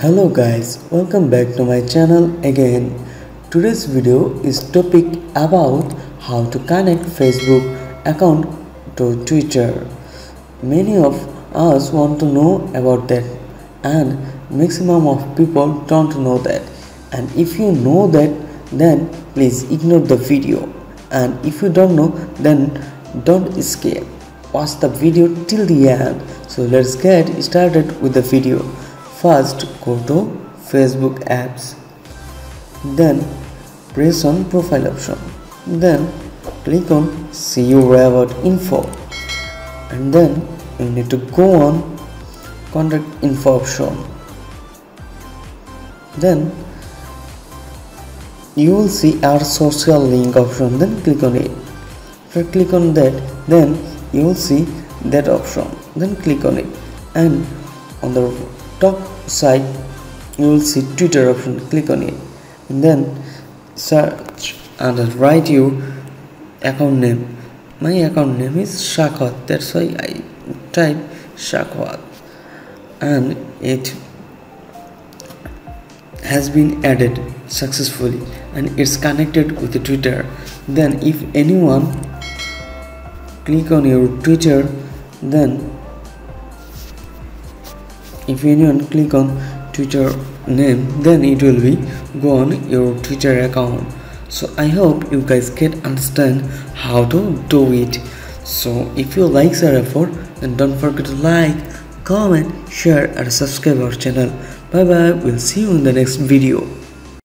hello guys welcome back to my channel again. Today's video is topic about how to connect facebook account to twitter. Many of us want to know about that and maximum of people don't know that. And if you know that then please ignore the video. And if you don't know then don't escape. Watch the video till the end. So let's get started with the video first go to facebook apps then press on profile option then click on see your about info and then you need to go on contact info option. Then you will see our social link option then click on it. You click on that then you will see that option then click on it. And on the top side you will see twitter option click on it. And then search and write your account name. My account name is Shakwat that's why I type Shakwat and it has been added successfully and it's connected with the Twitter. Then if anyone click on your Twitter then if anyone click on Twitter name then it will be go on your Twitter account. So I hope you guys get understand how to do it. So if you like our effort then don't forget to like comment share and subscribe our channel. Bye bye we'll see you in the next video